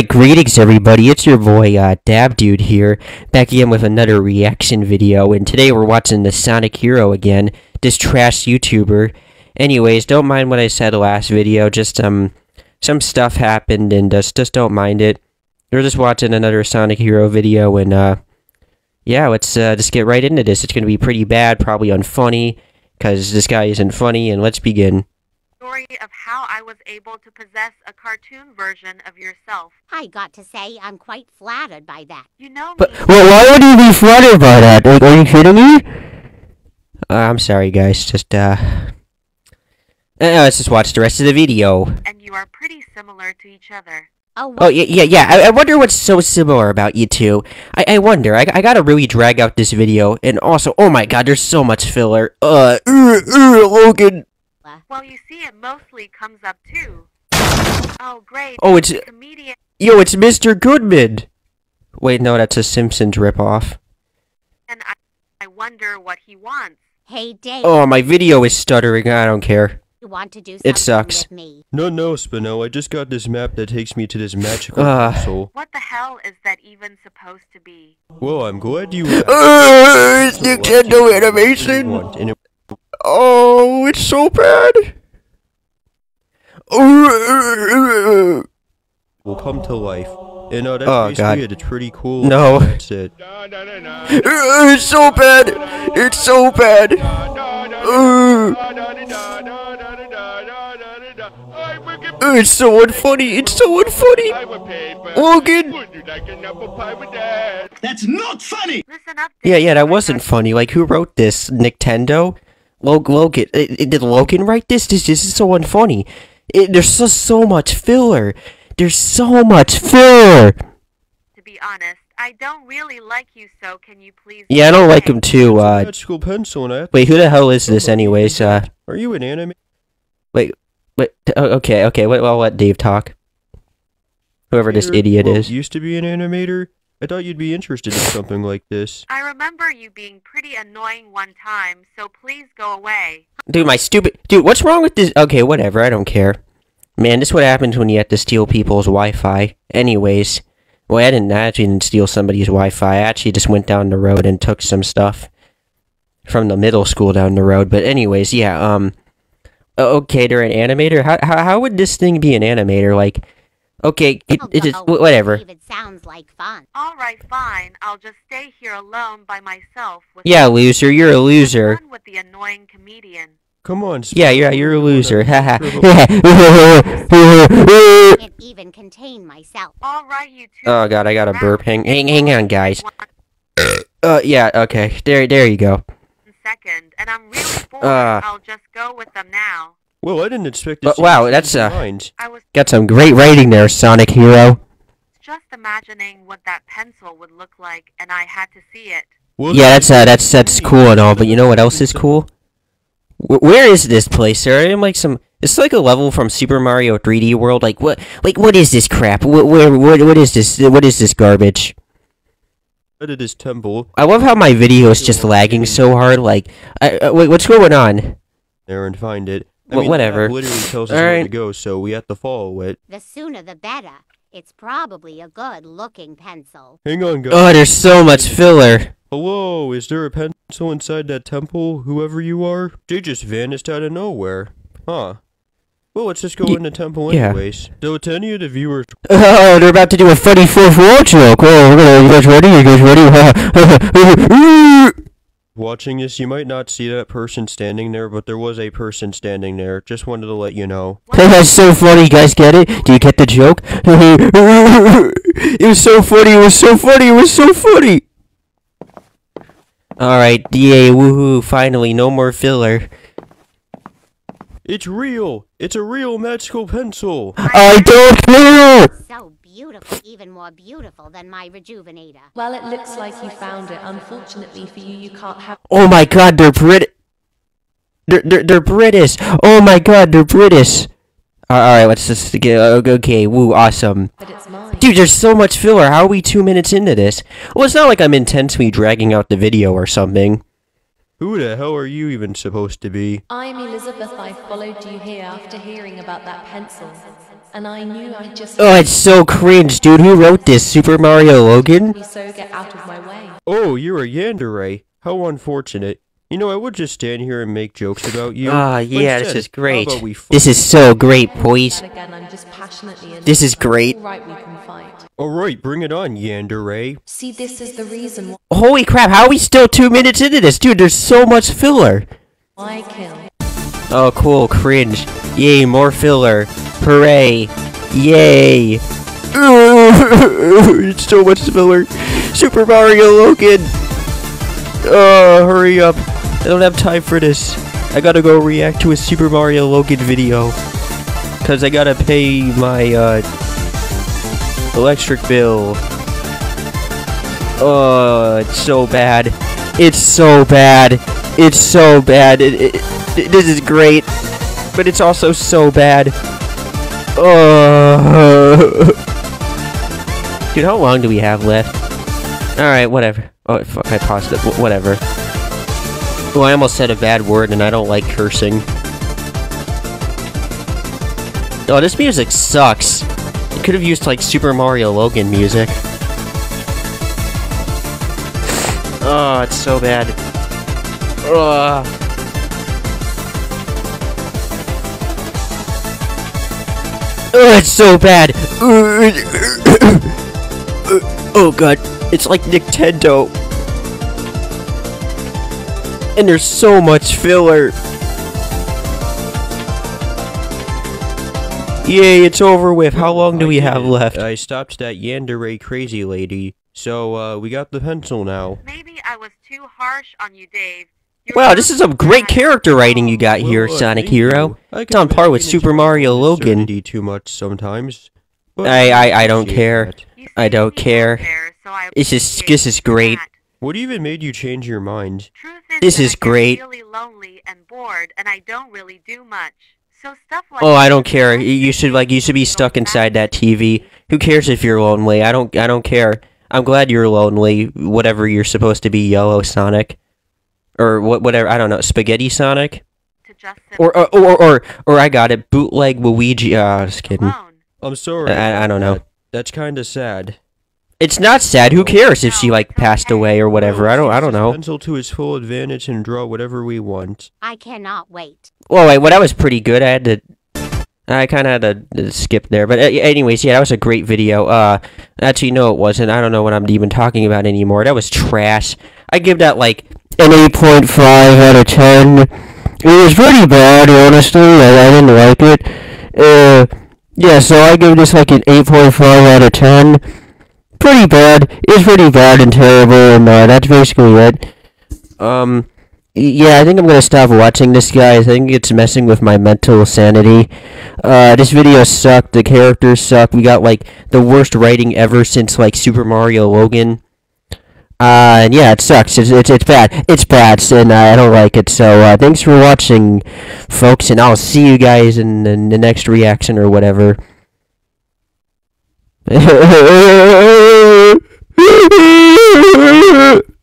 Alright, greetings everybody, it's your boy, uh, Dab Dude here, back again with another reaction video, and today we're watching the Sonic Hero again, this trash YouTuber. Anyways, don't mind what I said last video, just, um, some stuff happened, and just, just don't mind it. We're just watching another Sonic Hero video, and, uh, yeah, let's, uh, just get right into this. It's gonna be pretty bad, probably unfunny, because this guy isn't funny, and let's begin story of how I was able to possess a cartoon version of yourself. I got to say, I'm quite flattered by that. You know But me. well, why would you be flattered by that? Like, are you kidding me? Uh, I'm sorry, guys. Just uh, uh, let's just watch the rest of the video. and you are pretty similar to each other. Oh, Oh yeah, yeah, yeah. I, I wonder what's so similar about you two. I, I wonder. I, I gotta really drag out this video, and also, oh my god, there's so much filler. Uh, uh, uh Logan. Well, you see, it mostly comes up too. Oh, great. Oh, it's comedian. yo, it's Mr. Goodman. Wait, no, that's a Simpsons ripoff. And I, I wonder what he wants. hey, Dave, Oh, my video is stuttering. I don't care. you want to do something it sucks. with me? No, no, Spino. I just got this map that takes me to this magical castle. What the hell is that even supposed to be? Well, I'm glad you asked. Uh, it's Nintendo animation. Want, and it- Oh, it's so bad. Oh, will come to life. And uh, that's Oh, basically God. it. It's pretty cool. No. That's it. it's so bad. It's so bad. It's so unfunny. It's so unfunny. Logan. That's not funny! Yeah, yeah, that wasn't funny. Like, who wrote this? Nintendo? Log Logan. uh, uh, Did Logan write this? This, this is so unfunny. It, there's so, so much filler. There's so much filler. To be honest, I don't really like you, so can you please? Yeah, I don't like him too. Uh, magical pencil, and I wait, who the hell is this, anyways? Uh, Are you an anime? wait, wait. Okay, okay. Wait, I'll let Dave talk. Whoever this idiot well, is. Used to be an animator. I thought you'd be interested in something like this. I remember you being pretty annoying one time, so please go away. Dude, my stupid. Dude, what's wrong with this? Okay, whatever. I don't care. Man, this is what happens when you have to steal people's Wi-Fi. Anyways, well, I didn't actually didn't steal somebody's Wi-Fi. I actually just went down the road and took some stuff from the middle school down the road. But anyways, yeah. Um. Okay, they're an animator. How how how would this thing be an animator? Like, okay, it, it just well, whatever. Dave, it sounds like fun. All right, fine. I'll just stay here alone by myself. With Yeah, loser. You're a loser. with the annoying comedian. Come on. Yeah, yeah, you're a loser. gonna- Haha. Can't even contain myself. All right, you two. Oh god, I got a burp. Hang, hang, hang on, guys. Uh, yeah, okay. There, there you go. second, and I'm really bored. Uh. I'll just go with them now. Well, I didn't expect to But wow, you that's, change uh, your minds. I was Got some great writing there, Sonic Hero. just imagining what that pencil would look like, and I had to see it. Well, Yeah, that's uh, that's that's cool and all, but you know what else is cool? Wh- where is this place, sir? I'm like some. It's like a level from Super Mario 3D World. Like what? Like what is this crap? What? Where? What? What is this? What is this garbage? At this temple I love how my video is just lagging so hard. Like, I, uh, wait, what's going on? there and find it. I Well, mean, whatever. map literally tells us where Alright. to go, so we have to follow it. The sooner the better. It's probably a good-looking pencil. Hang on, guys. Oh, there's so much filler. Hello, is there a pencil inside that temple, whoever you are? They just vanished out of nowhere. Huh. Well, let's just go Ye- in the temple yeah. anyways. So to any of the viewers, Oh, they're about to do a funny fourth wall joke. Oh, we're gonna, you guys ready? You guys ready? watching this, you might not see that person standing there, but there was a person standing there. Just wanted to let you know. That's so funny, you guys get it? Do you get the joke? it was so funny, it was so funny, it was so funny! Alright, DA, woohoo, finally, no more filler. It's real! It's a real magical pencil! I don't care! So beautiful, even more beautiful than my rejuvenator. Well, it looks like you found it. Unfortunately for you, you can't have. Oh my god, they're Brit- They're, they're, they're British! Oh my god, they're British! Alright, let's just get, okay, woo, awesome. But it's mine. Dude, there's so much filler. How are we two minutes into this? Well, it's not like I'm intensely dragging out the video or something. Who the hell are you even supposed to be? I'm Elizabeth. I followed you here after hearing about that pencil. And I knew I just Oh, it's so cringe, dude. Who wrote this? Super Mario Logan? so get out of my way. Oh, you're a yandere. How unfortunate. You know, I would just stand here and make jokes about you. Ah, but yeah, this is great. How about we This is so great, boys. And again, I'm just passionately in This is great. Right, we can fight. Alright, bring it on, yandere. See, this is the reason Holy crap, how are we still two minutes into this? Dude, there's so much filler. why kill. Oh, cool, cringe. Yay, more filler. Hooray. Yay. it's so much filler. Super Mario Logan. Oh, hurry up. I don't have time for this. I gotta go react to a Super Mario Logan video. Cause I gotta pay my, uh, electric bill. Oh, it's so bad. It's so bad. It's so bad. It, it, it- this is great, but it's also so bad. Oh. Dude, how long do we have left? Alright, whatever. Oh, fuck, I paused it. Wh- whatever. Oh, I almost said a bad word, and I don't like cursing. Oh, this music sucks. You could have used, like, Super Mario Logan music. Oh, it's so bad. Ugh. Oh, it's so bad. oh god, it's like Nintendo. And there's so much filler. Yay, it's over with. How long do I we have it. left? I stopped that yandere crazy lady. So, uh, we got the pencil now. Maybe I was too harsh on you, Dave. You're Wow, this is some great character writing you got here, Well, uh, Sonic Hero. It's on par with Super Mario Logan. absurdity too much sometimes. I- I- I don't care. I don't care. out there, so I This is- this is great. What even made you change your mind? This is This that is I get great. lonely and bored, and I don't really do much. So stuff like Oh, I don't care. You you should like you should be stuck inside that. TV. Who cares if you're lonely? I don't I don't care. I'm glad you're lonely. Whatever you're supposed to be, Yellow Sonic, or what? Whatever. I don't know. Spaghetti Sonic, or or or or, or I got it. Bootleg Luigi. Ah, just kidding. alone. I'm sorry. I- I don't know. That- That's kinda sad. It's not sad. Who cares if she like passed away or whatever? I don't I don't know. Pencil to his full advantage and draw whatever we want. I cannot wait. Well, wait, well, that was pretty good. I had to. I kind of had to uh, skip there, but uh, anyways, yeah, that was a great video. Uh, actually, no, it wasn't. I don't know what I'm even talking about anymore. That was trash. I give that like an 8.5 out of 10. It was pretty bad, honestly. I, I didn't like it. Uh, yeah, so I give this like an 8.5 out of 10. Pretty bad. It's pretty bad and terrible, and uh, that's basically it. Um, yeah, I think I'm gonna stop watching this guy. I think it's messing with my mental sanity. Uh, this video sucked. The characters suck. We got like the worst writing ever since like Super Mario Logan. Uh, and yeah, it sucks. It's it's, it's bad. It's bad, and uh, I don't like it. So uh, thanks for watching, folks, and I'll see you guys in, in the next reaction or whatever.